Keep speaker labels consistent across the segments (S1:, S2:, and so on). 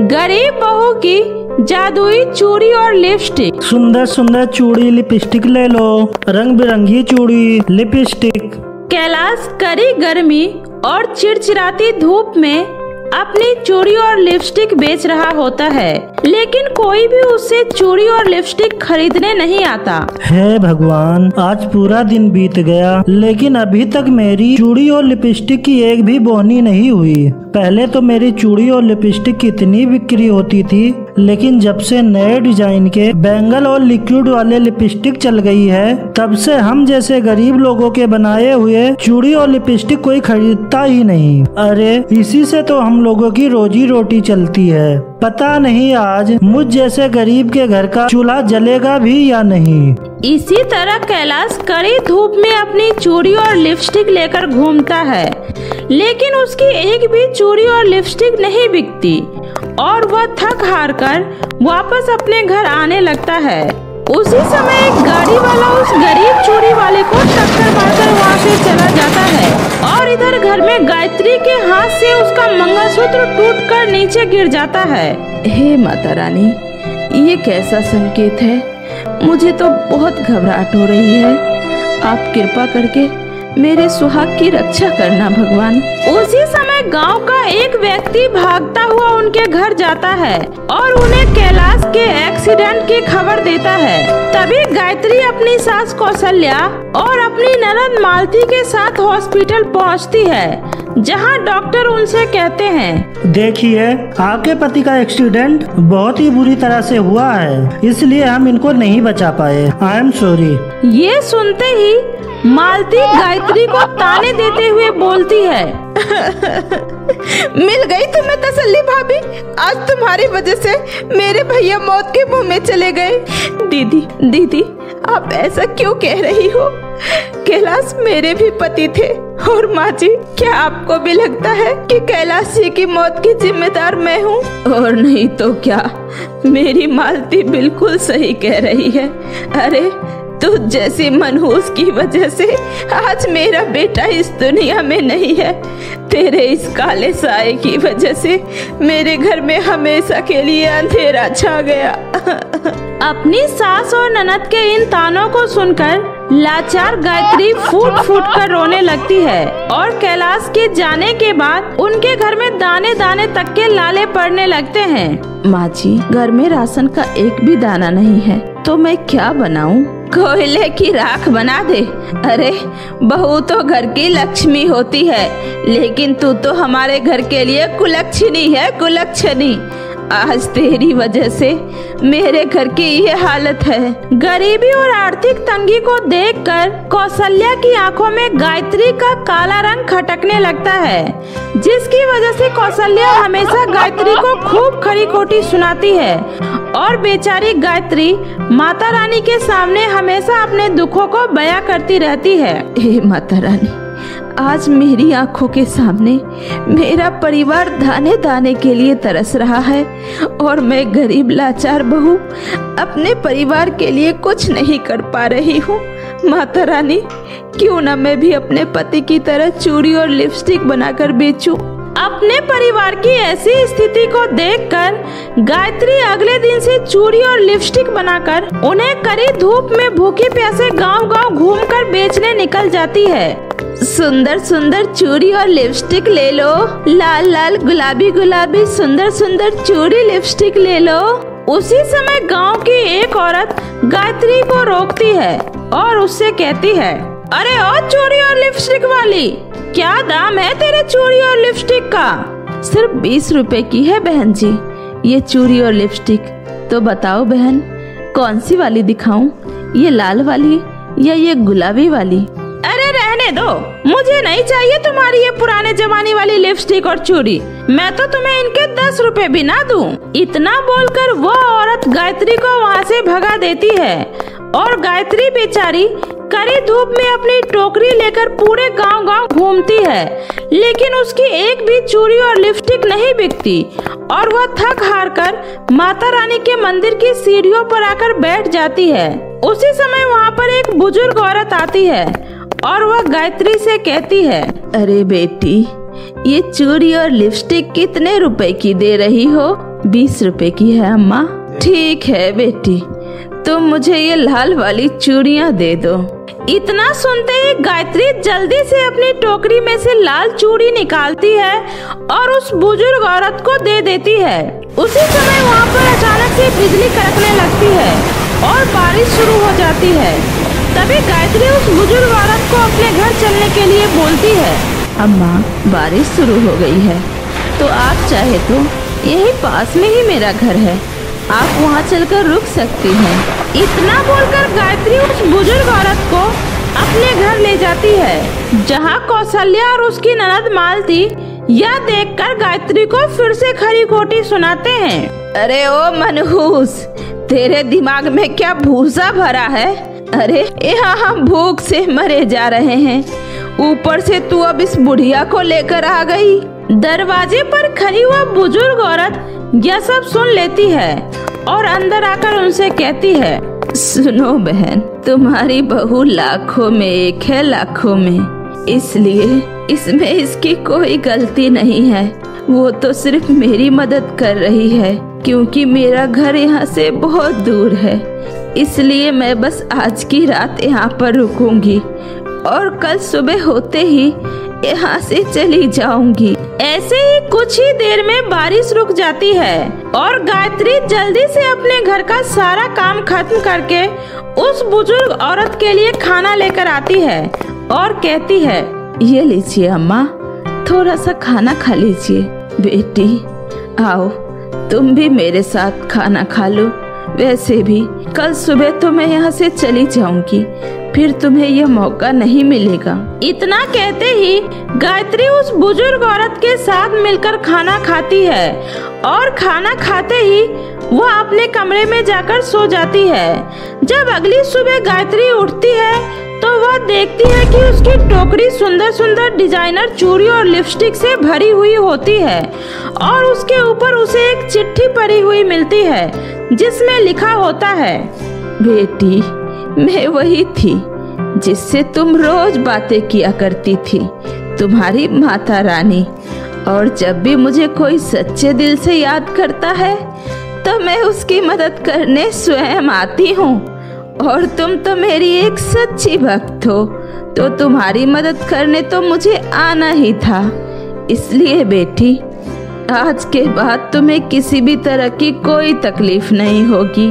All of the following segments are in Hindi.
S1: गरीब बहू की जादुई चूड़ी और लिपस्टिक।
S2: सुंदर सुंदर चूड़ी लिपस्टिक ले लो। रंग बिरंगी चूड़ी लिपस्टिक।
S1: कैलाश कड़ी गर्मी और चिड़चिड़ाती धूप में अपनी चूड़ी और लिपस्टिक बेच रहा होता है, लेकिन कोई भी उससे चूड़ी और लिपस्टिक खरीदने नहीं आता।
S2: है भगवान, आज पूरा दिन बीत गया, लेकिन अभी तक मेरी चूड़ी और लिपस्टिक की एक भी बोनी नहीं हुई। पहले तो मेरी चूड़ी और लिपस्टिक की इतनी बिक्री होती थी? लेकिन जब से नए डिज़ाइन के बैंगल और लिक्विड वाले लिपस्टिक चल गई है, तब से हम जैसे गरीब लोगों के बनाए हुए चूड़ी और लिपस्टिक कोई खरीदता ही नहीं। अरे, इसी से तो हम लोगों की रोजी रोटी चलती है। पता नहीं आज मुझ जैसे गरीब के घर का चूल्हा जलेगा भी या नहीं।
S1: इसी तरह कैलाश कड़ी धूप में अपनी चूड़ी और लिपस्टिक लेकर घूमता है, लेकिन उसकी एक भी चूड़ी और लिपस्टिक नहीं बिकती। और वह थक हार कर वापस अपने घर आने लगता है। उसी समय एक गाड़ी वाला उस गरीब चोरी वाले को टक्कर मारकर वहाँ से चला जाता है और इधर घर में गायत्री के हाथ से उसका मंगलसूत्र टूटकर नीचे गिर जाता है। हे माता रानी, ये कैसा संकेत है? मुझे तो बहुत घबराहट हो रही है। आप कृपा करके मेरे सुहाग की रक्षा करना भगवान। उसी समय गाँव का एक व्यक्ति भागता हुआ उनके घर जाता है और उन्हें कैलाश के एक्सीडेंट की खबर देता है। तभी गायत्री अपनी सास कौशल्या और अपनी ननद मालती के साथ हॉस्पिटल पहुँचती है जहाँ डॉक्टर उनसे कहते हैं
S2: देखिए आपके पति का एक्सीडेंट बहुत ही बुरी तरह से हुआ है इसलिए हम इनको नहीं बचा पाए। आई एम सॉरी
S1: ये सुनते ही मालती गायत्री को ताने देते हुए बोलती है।
S3: मिल गई तुम्हें तसल्ली भाभी। आज तुम्हारी वजह से मेरे भैया मौत के मुँह में चले गए। दीदी दीदी, आप ऐसा क्यों कह रही हो? कैलाश मेरे भी पति थे। और माँ जी क्या आपको भी लगता है कि कैलाश जी की मौत की जिम्मेदार मैं हूँ? और नहीं तो क्या? मेरी मालती बिल्कुल सही कह रही है। अरे तू जैसी मनहूस की वजह से आज मेरा बेटा इस दुनिया में नहीं है। तेरे इस काले साए की वजह से मेरे घर में हमेशा के लिए अंधेरा छा गया।
S1: अपनी सास और ननद के इन तानों को सुनकर लाचार गायत्री फूट फूट कर रोने लगती है और कैलाश के जाने के बाद उनके घर में दाने दाने तक के लाले पड़ने लगते हैं। माँ जी घर में राशन का एक भी दाना नहीं है तो मैं क्या बनाऊँ? कोयले की राख बना दे। अरे, बहू तो घर की लक्ष्मी होती है, लेकिन तू तो हमारे घर के लिए कुलक्षणी है, कुलक्षणी। आज तेरी वजह से मेरे घर की ये हालत है। गरीबी और आर्थिक तंगी को देखकर कौशल्या की आँखों में गायत्री का काला रंग खटकने लगता है। जिसकी वजह से कौशल्या हमेशा गायत्री को खूब खरी खोटी सुनाती है। और बेचारी गायत्री माता रानी के सामने हमेशा अपने दुखों को बया करती रहती है। हे माता रानी, आज मेरी आँखों के सामने मेरा परिवार दाने दाने के लिए तरस रहा है और मैं गरीब लाचार बहू अपने परिवार के लिए कुछ नहीं कर पा रही हूँ। माता रानी, क्यों ना मैं भी अपने पति की तरह चूड़ी और लिपस्टिक बनाकर बेचूं? अपने परिवार की ऐसी स्थिति को देखकर गायत्री अगले दिन से चूड़ी और लिपस्टिक बनाकर उन्हें कड़ी धूप में भूखे प्यासे गाँव गाँव घूमकर बेचने निकल जाती है। सुंदर सुंदर चूड़ी और लिपस्टिक ले लो। लाल लाल गुलाबी गुलाबी सुंदर सुंदर चूड़ी लिपस्टिक ले लो। उसी समय गाँव की एक औरत गायत्री को रोकती है। और उससे कहती है, अरे ओ चूड़ी और लिपस्टिक वाली? क्या दाम है तेरे चूड़ी और लिपस्टिक का? सिर्फ़ बीस रुपए की है बहन जी। ये चूड़ी और लिपस्टिक तो बताओ बहन, कौन सी वाली दिखाऊँ? ये लाल वाली या ये गुलाबी वाली? अरे रहने दो। मुझे नहीं चाहिए तुम्हारी ये पुराने जमाने वाली लिपस्टिक और चूड़ी। मैं तो तुम्हें इनके दस रुपए भी ना दूँ। इतना बोलकर वो औरत गायत्री को वहाँ से भगा देती है। और गायत्री बेचारी कड़ी धूप में अपनी टोकरी लेकर पूरे गाँव गाँव घूमती है। लेकिन उसकी एक भी चूड़ी और लिपस्टिक नहीं बिकती। और वह थक हार कर माता रानी के मंदिर की सीढ़ियों पर आकर बैठ जाती है। उसी समय वहाँ पर एक बुज़ुर्ग औरत आती है। और वह गायत्री से कहती है, अरे बेटी, ये चूड़ी और लिपस्टिक कितने रुपए की दे रही हो?
S3: बीस रुपए की है, अम्मा। ठीक है बेटी, तुम तो मुझे ये लाल वाली चूड़ियाँ दे दो।
S1: इतना सुनते ही गायत्री जल्दी से अपनी टोकरी में से लाल चूड़ी निकालती है और उस बुज़ुर्ग औरत को दे देती है। उसी समय वहाँ पर अचानक से बिजली कड़कने लगती है और बारिश शुरू हो जाती है। तभी गायत्री उस बुज़ुर्ग औरत को अपने घर चलने के लिए बोलती है।
S3: अम्मा बारिश शुरू हो गई है। तो आप चाहे तो यही पास में ही मेरा घर है। आप वहाँ चलकर रुक सकती हैं।
S1: इतना बोलकर गायत्री उस बुज़ुर्ग औरत को अपने घर ले जाती है जहाँ कौशल्या और उसकी ननद मालती यह देखकर गायत्री को फिर से खरी खोटी सुनाते हैं।
S3: अरे ओ मनहूस तेरे दिमाग में क्या भूसा भरा है? अरे, यहाँ हम भूख से मरे जा रहे हैं। ऊपर से तू अब इस बुढ़िया को लेकर आ गई।
S1: दरवाजे पर खड़ी हुआ बुज़ुर्ग औरत यह सब सुन लेती है और अंदर आकर उनसे कहती है,
S3: सुनो बहन, तुम्हारी बहू लाखों में एक है, लाखों में। इसलिए इसमें इसकी कोई गलती नहीं है। वो तो सिर्फ़ मेरी मदद कर रही है, क्योंकि मेरा घर यहाँ से बहुत दूर है। इसलिए मैं बस आज की रात यहाँ पर रुकूँगी और कल सुबह होते ही यहाँ से चली जाऊँगी।
S1: ऐसे ही कुछ ही देर में बारिश रुक जाती है और गायत्री जल्दी से अपने घर का सारा काम खत्म करके उस बुज़ुर्ग औरत के लिए खाना लेकर आती है और कहती है,
S3: ये लीजिए अम्मा, थोड़ा सा खाना खा लीजिए। बेटी, आओ, तुम भी मेरे साथ खाना खा लो। वैसे भी कल सुबह तो मैं यहाँ से चली जाऊँगी, फिर तुम्हें यह मौका नहीं मिलेगा।
S1: इतना कहते ही गायत्री उस बुज़ुर्ग औरत के साथ मिलकर खाना खाती है और खाना खाते ही वह अपने कमरे में जाकर सो जाती है। जब अगली सुबह गायत्री उठती है तो वह देखती है कि उसकी टोकरी सुंदर सुंदर डिज़ाइनर चूड़ी और लिपस्टिक से भरी हुई होती है और उसके ऊपर उसे एक चिट्ठी पड़ी हुई मिलती है, जिसमें लिखा होता है,
S3: बेटी, मैं वही थी जिससे तुम रोज बातें किया करती थी, तुम्हारी माता रानी। और जब भी मुझे कोई सच्चे दिल से याद करता है तो मैं उसकी मदद करने स्वयं आती हूँ। और तुम तो मेरी एक सच्ची भक्त हो तो तुम्हारी मदद करने तो मुझे आना ही था। इसलिए बेटी, आज के बाद तुम्हें किसी भी तरह की कोई तकलीफ़ नहीं होगी,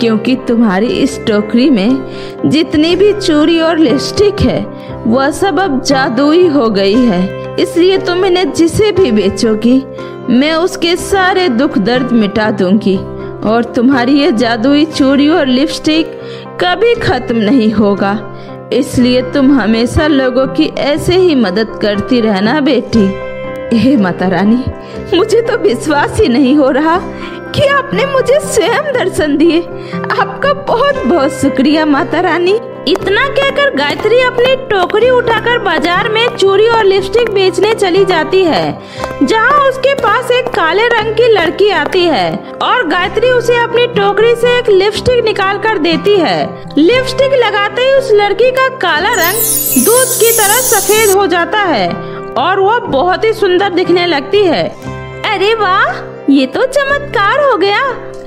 S3: क्योंकि तुम्हारी इस टोकरी में जितनी भी चूड़ी और लिपस्टिक है, वह सब अब जादुई हो गई है। इसलिए तुम इन्हें जिसे भी बेचोगी, मैं उसके सारे दुख दर्द मिटा दूँगी। और तुम्हारी ये जादुई चूड़ी और लिपस्टिक कभी खत्म नहीं होगा। इसलिए तुम हमेशा लोगों की ऐसे ही मदद करती रहना बेटी। हे माता रानी, मुझे तो विश्वास ही नहीं हो रहा कि आपने मुझे स्वयं दर्शन दिए। आपका बहुत बहुत शुक्रिया माता रानी।
S1: इतना कहकर गायत्री अपनी टोकरी उठाकर बाज़ार में चूड़ी और लिपस्टिक बेचने चली जाती है, जहाँ उसके पास एक काले रंग की लड़की आती है और गायत्री उसे अपनी टोकरी से एक लिपस्टिक निकाल कर देती है। लिपस्टिक लगाते ही उस लड़की का काला रंग दूध की तरह सफ़ेद हो जाता है और वह बहुत ही सुंदर दिखने लगती है।
S3: अरे वाह, ये तो चमत्कार हो गया।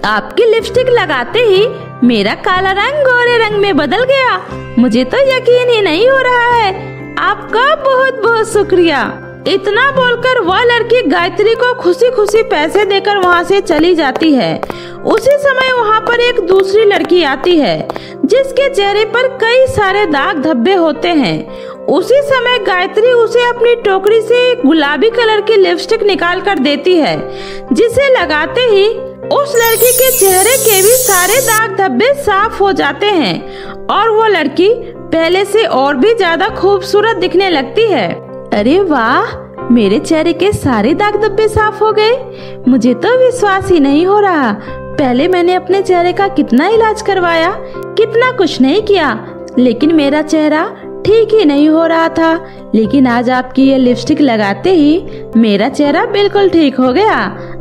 S3: आपकी लिपस्टिक लगाते ही मेरा काला रंग गोरे रंग में बदल गया। मुझे तो यकीन ही नहीं हो रहा है। आपका बहुत बहुत शुक्रिया।
S1: इतना बोलकर वह लड़की गायत्री को खुशी खुशी पैसे देकर वहाँ से चली जाती है। उसी समय वहाँ पर एक दूसरी लड़की आती है, जिसके चेहरे पर कई सारे दाग धब्बे होते हैं। उसी समय गायत्री उसे अपनी टोकरी से गुलाबी कलर की लिपस्टिक निकाल कर देती है, जिसे लगाते ही उस लड़की के चेहरे के भी सारे दाग धब्बे साफ़ हो जाते हैं और वो लड़की पहले से और भी ज़्यादा खूबसूरत दिखने लगती है।
S3: अरे वाह, मेरे चेहरे के सारे दाग धब्बे साफ़ हो गए। मुझे तो विश्वास ही नहीं हो रहा। पहले मैंने अपने चेहरे का कितना इलाज करवाया, कितना कुछ नहीं किया, लेकिन मेरा चेहरा ठीक ही नहीं हो रहा था। लेकिन आज आपकी ये लिपस्टिक लगाते ही मेरा चेहरा बिल्कुल ठीक हो गया।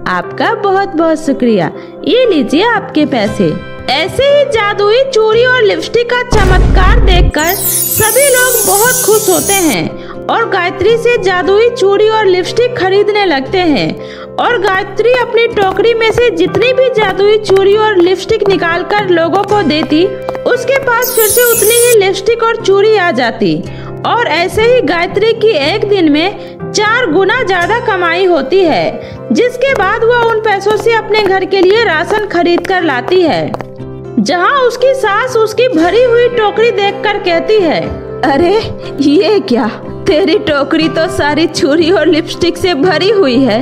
S3: आपका बहुत बहुत शुक्रिया। ये लीजिए आपके पैसे।
S1: ऐसे ही जादुई चूड़ी और लिपस्टिक का चमत्कार देखकर सभी लोग बहुत खुश होते हैं और गायत्री से जादुई चूड़ी और लिपस्टिक खरीदने लगते हैं और गायत्री अपनी टोकरी में से जितनी भी जादुई चूड़ी और लिपस्टिक निकालकर लोगों को देती, उसके पास फिर से उतनी ही लिपस्टिक और चूड़ी आ जाती। और ऐसे ही गायत्री की एक दिन में चार गुना ज़्यादा कमाई होती है, जिसके बाद वह उन पैसों से अपने घर के लिए राशन खरीद कर लाती है, जहाँ उसकी सास उसकी भरी हुई टोकरी देखकर कहती है,
S3: अरे, ये क्या? तेरी टोकरी तो सारी छुरी और लिपस्टिक से भरी हुई है।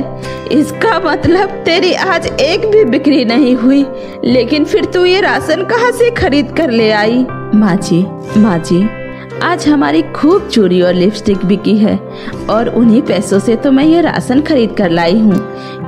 S3: इसका मतलब तेरी आज एक भी बिक्री नहीं हुई, लेकिन फिर तू ये राशन कहाँ से खरीद कर ले आई? माँ जी माँ जी आज हमारी खूब चूड़ी और लिपस्टिक बिकी है और उन्हीं पैसों से तो मैं ये राशन खरीद कर लाई हूँ।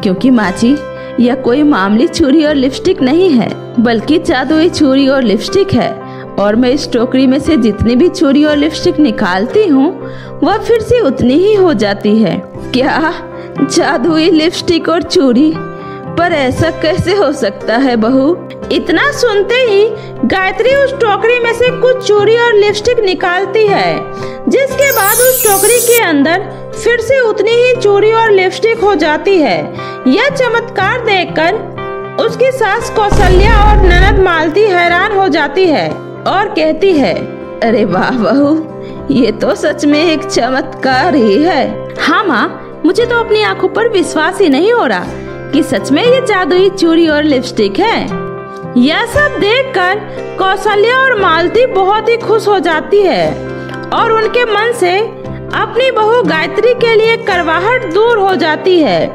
S3: क्योंकि माची, यह कोई मामूली चूड़ी और लिपस्टिक नहीं है, बल्कि जादुई चूड़ी और लिपस्टिक है। और मैं इस टोकरी में से जितनी भी चूड़ी और लिपस्टिक निकालती हूँ, वह फिर से उतनी ही हो जाती है। क्या जादुई लिपस्टिक और चूड़ी? पर ऐसा कैसे हो सकता है बहू?
S1: इतना सुनते ही गायत्री उस टोकरी में से कुछ चूड़ी और लिपस्टिक निकालती है, जिसके बाद उस टोकरी के अंदर फिर से उतनी ही चूड़ी और लिपस्टिक हो जाती है। यह चमत्कार देखकर उसकी सास कौशल्या और ननद मालती हैरान हो जाती है और कहती है,
S3: अरे वाह बहू, ये तो सच में एक चमत्कार ही है।
S1: हाँ माँ, मुझे तो अपनी आँखों पर विश्वास ही नहीं हो रहा कि सच में ये जादुई चूड़ी और लिपस्टिक है। यह सब देखकर कौशल्या और मालती बहुत ही खुश हो जाती है और उनके मन से अपनी बहू गायत्री के लिए करवाहट दूर हो जाती है।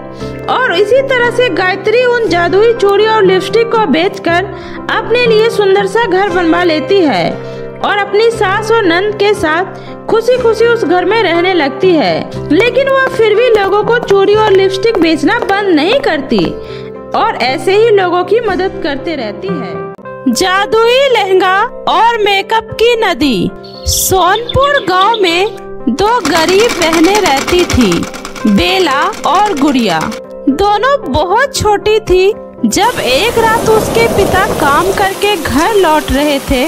S1: और इसी तरह से गायत्री उन जादुई चूड़ी और लिपस्टिक को बेचकर अपने लिए सुंदर सा घर बनवा लेती है और अपनी सास और नंद के साथ खुशी खुशी उस घर में रहने लगती है। लेकिन वह फिर भी लोगों को चूड़ी और लिपस्टिक बेचना बंद नहीं करती। और ऐसे ही लोगों की मदद करते रहती है। जादुई लहंगा और मेकअप की नदी। सोनपुर गाँव में दो गरीब बहनें रहती थी, बेला और गुड़िया। दोनों बहुत छोटी थी। जब एक रात उसके पिता काम करके घर लौट रहे थे,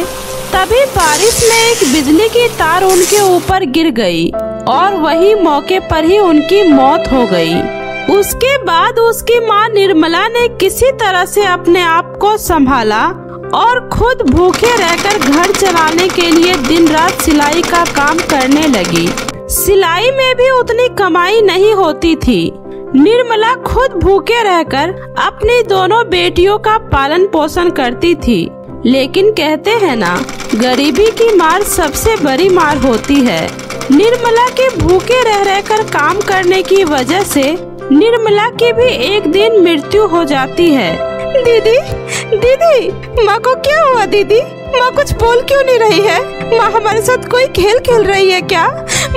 S1: तभी बारिश में एक बिजली की तार उनके ऊपर गिर गई और वही मौके पर ही उनकी मौत हो गई। उसके बाद उसकी माँ निर्मला ने किसी तरह से अपने आप को संभाला और खुद भूखे रहकर घर चलाने के लिए दिन रात सिलाई का काम करने लगी। सिलाई में भी उतनी कमाई नहीं होती थी। निर्मला खुद भूखे रहकर अपनी दोनों बेटियों का पालन पोषण करती थी। लेकिन कहते हैं ना, गरीबी की मार सबसे बड़ी मार होती है। निर्मला के भूखे रह रहकर काम करने की वजह से निर्मला की भी एक दिन मृत्यु हो जाती है।
S3: दीदी दीदी माँ को क्या हुआ दीदी? माँ कुछ बोल क्यों नहीं रही है? माँ हमारे साथ कोई खेल खेल रही है क्या?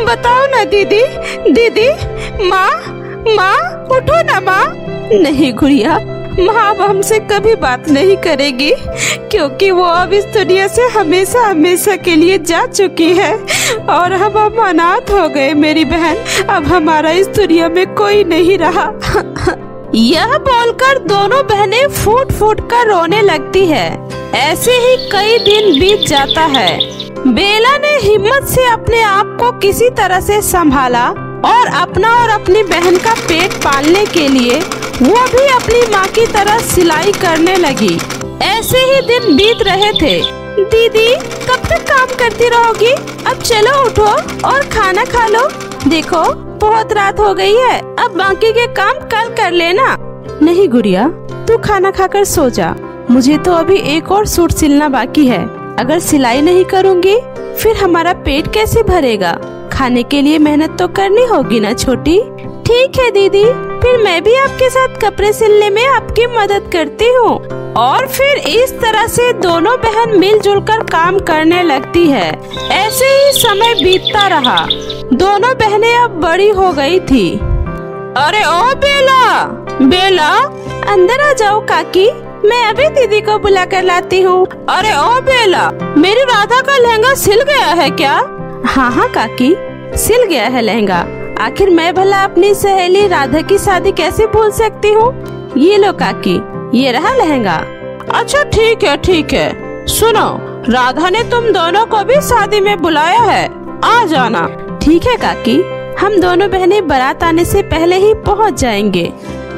S3: बताओ ना दीदी दीदी माँ माँ उठो ना माँ। नहीं गुड़िया माँ अब हमसे कभी बात नहीं करेगी, क्योंकि वो अब इस दुनिया से हमेशा हमेशा के लिए जा चुकी है। और हम अब अनाथ हो गए, मेरी बहन। अब हमारा इस दुनिया में कोई नहीं रहा।
S1: यह बोलकर दोनों बहनें फूट फूट कर रोने लगती है। ऐसे ही कई दिन बीत जाता है। बेला ने हिम्मत से अपने आप को किसी तरह से संभाला। और अपना और अपनी बहन का पेट पालने के लिए वो भी अपनी माँ की तरह सिलाई करने लगी। ऐसे ही दिन बीत रहे थे। दीदी, कब तक काम करती रहोगी? अब चलो उठो और खाना खा लो। देखो, बहुत रात हो गई है। अब बाकी के काम कल कर लेना।
S3: नहीं गुड़िया, तू खाना खाकर सो जा। मुझे तो अभी एक और सूट सिलना बाकी है। अगर सिलाई नहीं करूँगी, फिर हमारा पेट कैसे भरेगा? खाने के लिए मेहनत तो करनी होगी ना, छोटी?
S1: ठीक है, दीदी। फिर मैं भी आपके साथ कपड़े सिलने में आपकी मदद करती हूँ। और फिर इस तरह से दोनों बहन मिलजुल कर काम करने लगती है। ऐसे ही समय बीतता रहा। दोनों बहनें अब बड़ी हो गई थी। अरे, ओ बेला! बेला! अंदर आ जाओ, काकी। मैं अभी दीदी को बुला कर लाती हूँ। अरे, ओ बेला! मेरी राधा का लहंगा सिल गया है क्या?
S3: हाँ हाँ काकी। सिल गया है लहंगा। आखिर मैं भला अपनी सहेली राधा की शादी कैसे भूल सकती हूँ? ये लो काकी, ये रहा लहंगा।
S1: अच्छा ठीक है ठीक है। सुनो, राधा ने तुम दोनों को भी शादी में बुलाया है। आ जाना। ठीक है, काकी। हम दोनों बहनें बारात आने से पहले ही पहुँच जाएँगे।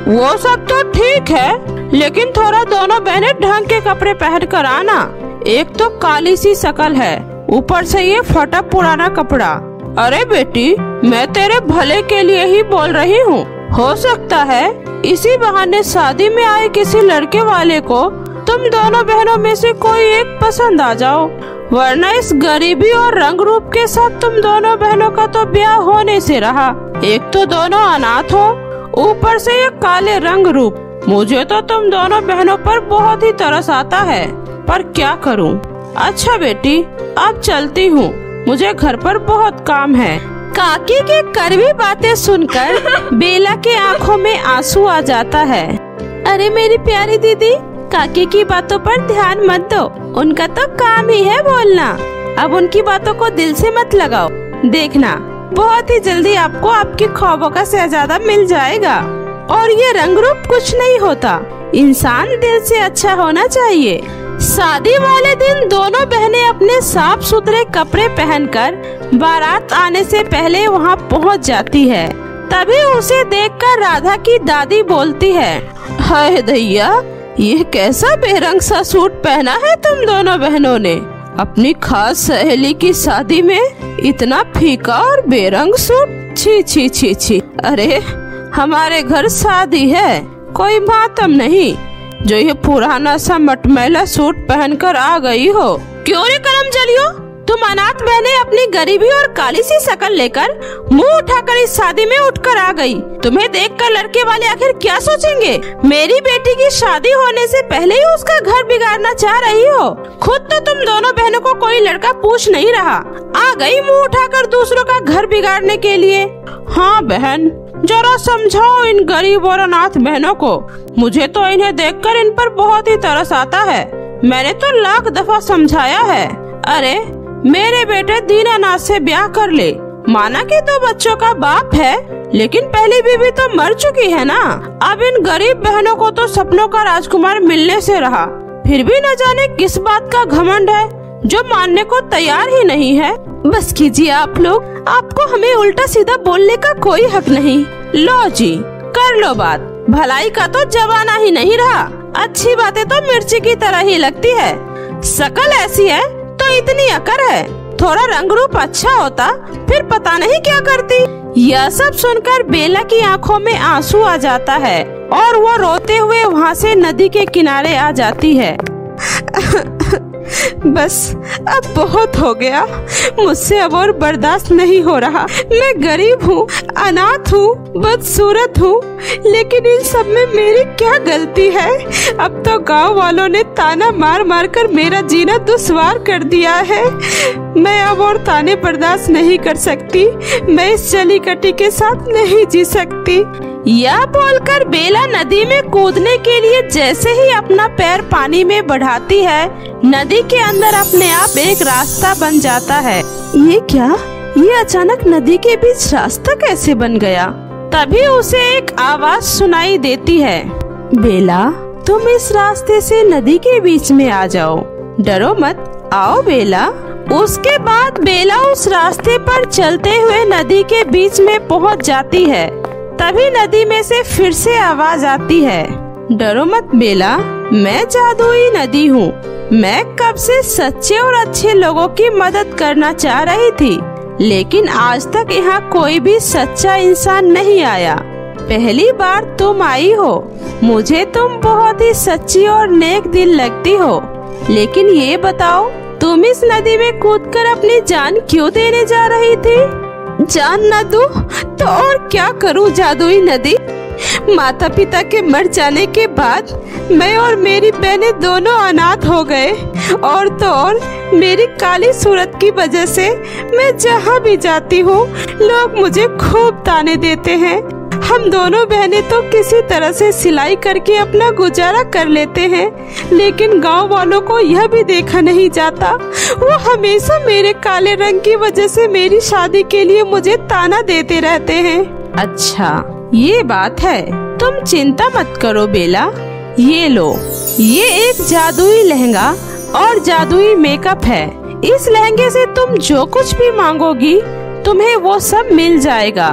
S1: वो सब तो ठीक है, लेकिन थोड़ा दोनों बहनें ढंग के कपड़े पहन कर आना। एक तो काली सी शकल है ऊपर से ये फटा पुराना कपड़ा। अरे बेटी, मैं तेरे भले के लिए ही बोल रही हूँ। हो सकता है, इसी बहाने शादी में आए किसी लड़के वाले को तुम दोनों बहनों में से कोई एक पसंद आ जाओ। वरना इस गरीबी और रंग रूप के साथ तुम दोनों बहनों का तो ब्याह होने से रहा। एक तो दोनों अनाथ हो, ऊपर से ये काले रंग रूप। मुझे तो तुम दोनों बहनों पर बहुत ही तरस आता है, पर क्या करूँ? अच्छा बेटी अब चलती हूँ। मुझे घर पर बहुत काम है। काकी के कड़वी बातें सुनकर बेला के आँखों में आँसू आ जाता है। अरे मेरी प्यारी दीदी काकी की बातों पर ध्यान मत दो। उनका तो काम ही है बोलना। अब उनकी बातों को दिल से मत लगाओ। देखना बहुत ही जल्दी आपको आपके ख्वाबों का शहजादा मिल जाएगा। और ये रंग रूप कुछ नहीं होता। इंसान दिल से अच्छा होना चाहिए। शादी वाले दिन दोनों बहनें अपने साफ़ सुथरे कपड़े पहनकर बारात आने से पहले वहाँ पहुँच जाती है। तभी उसे देखकर राधा की दादी बोलती है, हाय दैया ये कैसा बेरंग सा सूट पहना है तुम दोनों बहनों ने? अपनी खास सहेली की शादी में इतना फीका और बेरंग सूट? छी छी छी छी। अरे, हमारे घर शादी है, कोई मातम नहीं। जो ये पुराना सा मटमैला सूट पहनकर आ गई हो। क्यों रे करम जलियो तुम अनाथ बहने अपनी गरीबी और काली सी शकल लेकर मुँह उठाकर इस शादी में उठकर आ गई। तुम्हें देखकर लड़के वाले आखिर क्या सोचेंगे? मेरी बेटी की शादी होने से पहले ही उसका घर बिगाड़ना चाह रही हो। खुद तो तुम दोनों बहनों को कोई लड़का पूछ नहीं रहा। आ गई मुँह उठाकर दूसरों का घर बिगाड़ने के लिए। हाँ बहन जरा समझाओ इन गरीब और अनाथ बहनों को। मुझे तो इन्हें देखकर इन पर बहुत ही तरस आता है। मैंने तो लाख दफ़ा समझाया है। अरे, मेरे बेटे दीनानाथ से ब्याह कर ले। माना कि तो बच्चों का बाप है, लेकिन पहली बीवी तो मर चुकी है ना? अब इन गरीब बहनों को तो सपनों का राजकुमार मिलने से रहा। फिर भी न जाने किस बात का घमंड है, जो मानने को तैयार ही नहीं है। बस कीजिए आप लोग, आपको हमें उल्टा सीधा बोलने का कोई हक नहीं। लो जी, कर लो बात। भलाई का तो जमाना ही नहीं रहा। अच्छी बातें तो मिर्ची की तरह ही लगती है। शकल ऐसी है तो इतनी अकर है। थोड़ा रंग रूप अच्छा होता, फिर पता नहीं क्या करती। यह सब सुनकर बेला की आँखों में आँसू आ जाता है, और वो रोते हुए वहाँ से नदी के किनारे आ जाती है। बस अब बहुत हो गया। मुझसे अब और बर्दाश्त नहीं हो रहा। मैं गरीब हूँ, अनाथ हूँ, बदसूरत हूँ, लेकिन इन सब में मेरी क्या गलती है? अब तो गाँव वालों ने ताना मार मार कर मेरा जीना दुश्वार कर दिया है। मैं अब और ताने बर्दाश्त नहीं कर सकती। मैं इस चली कटी के साथ नहीं जी सकती। यह बोलकर बेला नदी में कूदने के लिए जैसे ही अपना पैर पानी में बढ़ाती है, नदी के अंदर अपने आप एक रास्ता बन जाता है। ये क्या? ये अचानक नदी के बीच रास्ता कैसे बन गया? तभी उसे एक आवाज़ सुनाई देती है। बेला, तुम इस रास्ते से नदी के बीच में आ जाओ। डरो मत। आओ बेला। उसके बाद बेला उस रास्ते पर चलते हुए नदी के बीच में पहुँच जाती है। तभी नदी में से फिर से आवाज़ आती है। डरो मत बेला, मैं जादुई नदी हूँ। मैं कब से सच्चे और अच्छे लोगों की मदद करना चाह रही थी, लेकिन आज तक यहाँ कोई भी सच्चा इंसान नहीं आया। पहली बार तुम आई हो। मुझे तुम बहुत ही सच्ची और नेक दिल लगती हो। लेकिन ये बताओ, तुम इस नदी में कूदकर अपनी जान क्यों देने जा रही थी? जान न दो तो और क्या करूँ जादुई नदी? माता पिता के मर जाने के बाद मैं और मेरी बहनें दोनों अनाथ हो गए। और तो और, मेरी काली सूरत की वजह से मैं जहाँ भी जाती हूँ, लोग मुझे खूब ताने देते हैं। हम दोनों बहनें तो किसी तरह से सिलाई करके अपना गुजारा कर लेते हैं, लेकिन गाँव वालों को यह भी देखा नहीं जाता। वो हमेशा मेरे काले रंग की वजह से मेरी शादी के लिए मुझे ताना देते रहते हैं। अच्छा ये बात है। तुम चिंता मत करो बेला। ये लो, ये एक जादुई लहंगा और जादुई मेकअप है। इस लहंगे से तुम जो कुछ भी मांगोगी, तुम्हें वो सब मिल जाएगा।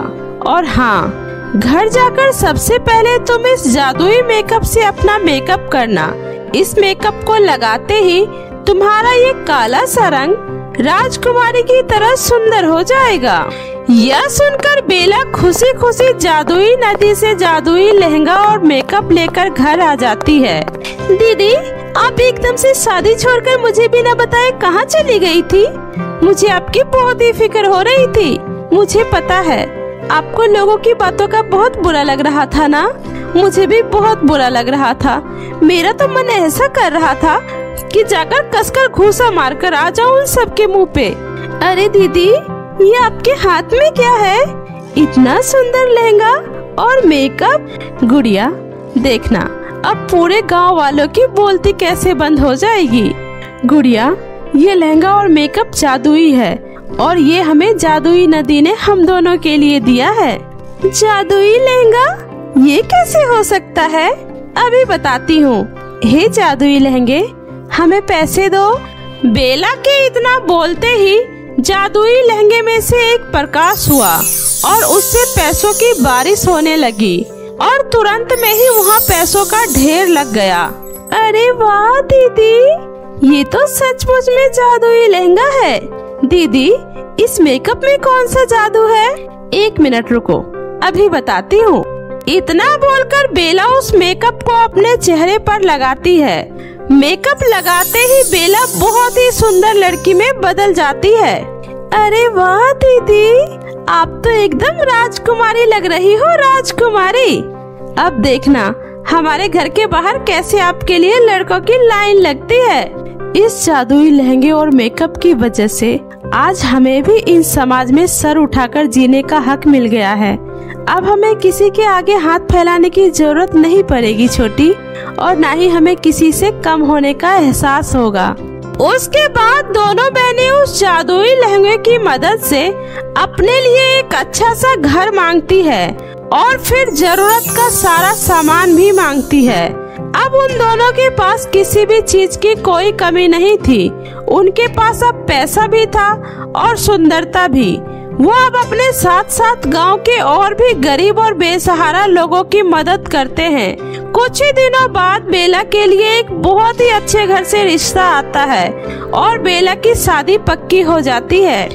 S1: और हाँ घर जाकर सबसे पहले तुम इस जादुई मेकअप से अपना मेकअप करना। इस मेकअप को लगाते ही तुम्हारा ये काला सा रंग राजकुमारी की तरह सुंदर हो जाएगा। यह सुनकर बेला खुशी खुशी जादुई नदी से जादुई लहंगा और मेकअप लेकर घर आ जाती है। दीदी, आप एकदम से शादी छोड़कर मुझे बिना बताए कहाँ चली गई थी? मुझे आपकी बहुत ही फ़िक्र हो रही थी। मुझे पता है आपको लोगों की बातों का बहुत बुरा लग रहा था ना? मुझे भी बहुत बुरा लग रहा था। मेरा तो मन ऐसा कर रहा था कि जाकर कसकर घूसा मारकर आ जाऊँ उन सबके मुँह पे। अरे दीदी, ये आपके हाथ में क्या है? इतना सुंदर लहंगा और मेकअप गुड़िया, देखना, अब पूरे गाँव वालों की बोलती कैसे बंद हो जाएगी? गुड़िया, ये लहंगा और मेकअप जादुई है। और ये हमें जादुई नदी ने हम दोनों के लिए दिया है। जादुई लहंगा? ये कैसे हो सकता है? अभी बताती हूँ। हे जादुई लहंगे, हमें पैसे दो। बेला के इतना बोलते ही जादुई लहंगे में से एक प्रकाश हुआ और उससे पैसों की बारिश होने लगी और तुरंत में ही वहाँ पैसों का ढेर लग गया। अरे वाह, दीदी! ये तो सचमुच में जादुई लहंगा है। दीदी, इस मेकअप में कौन सा जादू है? एक मिनट रुको, अभी बताती हूँ। इतना बोलकर बेला उस मेकअप को अपने चेहरे पर लगाती है। मेकअप लगाते ही बेला बहुत ही सुंदर लड़की में बदल जाती है। अरे वाह दीदी, आप तो एकदम राजकुमारी लग रही हो, राजकुमारी। अब देखना, हमारे घर के बाहर कैसे आपके लिए लड़कों की लाइन लगती है। इस जादुई लहंगे और मेकअप की वजह से आज हमें भी इन समाज में सर उठाकर जीने का हक मिल गया है। अब हमें किसी के आगे हाथ फैलाने की ज़रूरत नहीं पड़ेगी, छोटी, और न ही हमें किसी से कम होने का एहसास होगा। उसके बाद दोनों बहनें उस जादुई लहंगे की मदद से अपने लिए एक अच्छा सा घर मांगती है, और फिर ज़रूरत का सारा सामान भी मांगती है। अब उन दोनों के पास किसी भी चीज़ की कोई कमी नहीं थी। उनके पास अब पैसा भी था और सुंदरता भी। वो अब अपने साथ साथ गाँव के और भी गरीब और बेसहारा लोगों की मदद करते हैं। कुछ ही दिनों बाद बेला के लिए एक बहुत ही अच्छे घर से रिश्ता आता है और बेला की शादी पक्की हो जाती है।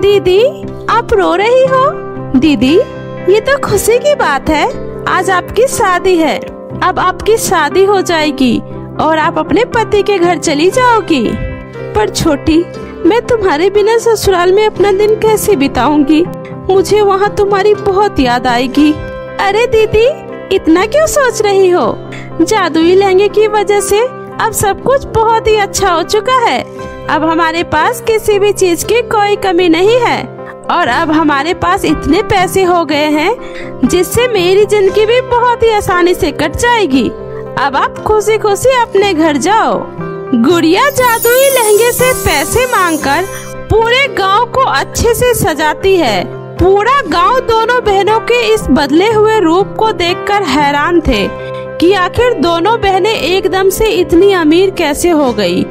S1: दीदी, आप रो रही हो? दीदी, ये तो खुशी की बात है। आज आपकी शादी है। अब आपकी शादी हो जाएगी और आप अपने पति के घर चली जाओगी। पर छोटी, मैं तुम्हारे बिना ससुराल में अपना दिन कैसे बिताऊँगी? मुझे वहाँ तुम्हारी बहुत याद आएगी। अरे दीदी, इतना क्यों सोच रही हो? जादुई लहंगे की वजह से अब सब कुछ बहुत ही अच्छा हो चुका है। अब हमारे पास किसी भी चीज़ की कोई कमी नहीं है। और अब हमारे पास इतने पैसे हो गए हैं, जिससे मेरी ज़िंदगी भी बहुत ही आसानी से कट जाएगी। अब आप खुशी खुशी अपने घर जाओ। गुड़िया जादुई लहंगे से पैसे मांगकर पूरे गाँव को अच्छे से सजाती है। पूरा गाँव दोनों बहनों के इस बदले हुए रूप को देखकर हैरान थे कि आखिर दोनों बहनें एकदम से इतनी अमीर कैसे हो गई।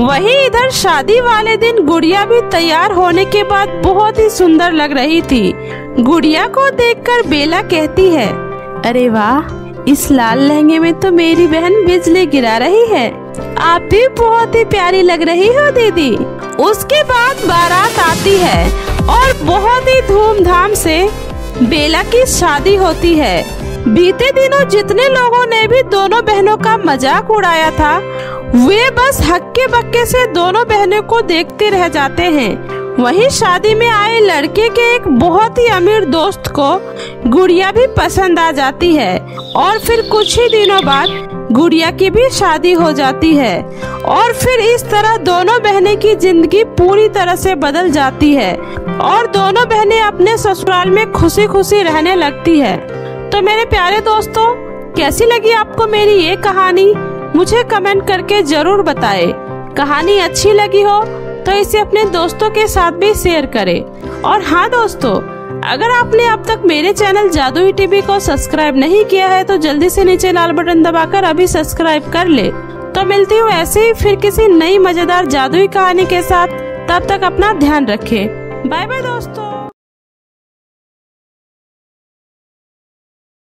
S1: वहीं इधर शादी वाले दिन गुड़िया भी तैयार होने के बाद बहुत ही सुंदर लग रही थी। गुड़िया को देखकर बेला कहती है, अरे वाह, इस लाल लहंगे में तो मेरी बहन बिजली गिरा रही है। आप भी बहुत ही प्यारी लग रही हो, दीदी। उसके बाद बारात आती है और बहुत ही धूमधाम से बेला की शादी होती है। बीते दिनों जितने लोगों ने भी दोनों बहनों का मज़ाक उड़ाया था, वे बस हक्के बक्के से दोनों बहनों को देखते रह जाते हैं। वहीं शादी में आए लड़के के एक बहुत ही अमीर दोस्त को गुड़िया भी पसंद आ जाती है और फिर कुछ ही दिनों बाद गुड़िया की भी शादी हो जाती है और फिर इस तरह दोनों बहनें की ज़िंदगी पूरी तरह से बदल जाती है और दोनों बहनें अपने ससुराल में खुशी खुशी रहने लगती है। तो मेरे प्यारे दोस्तों, कैसी लगी आपको मेरी ये कहानी? मुझे कमेंट करके ज़रूर बताएँ। कहानी अच्छी लगी हो तो इसे अपने दोस्तों के साथ भी शेयर करें। और हाँ दोस्तों, अगर आपने अब तक मेरे चैनल जादुई टीवी को सब्सक्राइब नहीं किया है तो जल्दी से नीचे लाल बटन दबाकर अभी सब्सक्राइब कर ले। तो मिलती हूँ ऐसे ही फिर किसी नई मज़ेदार जादुई कहानी के साथ। तब तक अपना ध्यान रखें। बाय बाय दोस्तों।